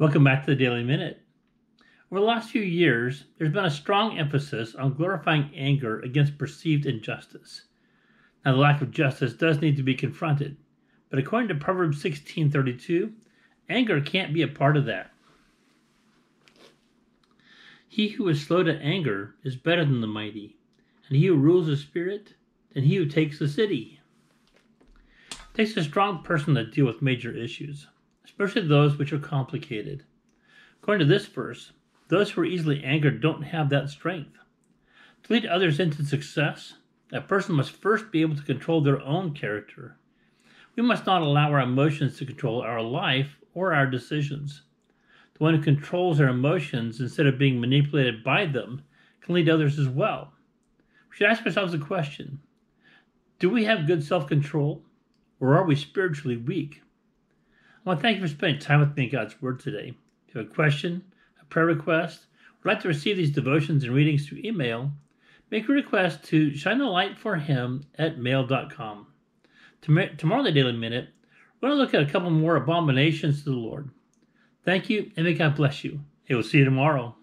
Welcome back to the Daily Minute. Over the last few years, there's been a strong emphasis on glorifying anger against perceived injustice. Now, the lack of justice does need to be confronted, but according to Proverbs 16:32, anger can't be a part of that. He who is slow to anger is better than the mighty, and he who rules the spirit than he who takes the city. It takes a strong person to deal with major issues especially those which are complicated. According to this verse, those who are easily angered don't have that strength. To lead others into success, a person must first be able to control their own character. We must not allow our emotions to control our life or our decisions. The one who controls their emotions instead of being manipulated by them can lead others as well. We should ask ourselves the question Do we have good self control, or are we spiritually weak? I want to thank you for spending time with me in God's Word today. If you have a question, a prayer request, would like to receive these devotions and readings through email, make a request to shine a light for him at mail.com. Tomorrow, the Daily Minute, we're going to look at a couple more abominations to the Lord. Thank you, and may God bless you. we will see you tomorrow.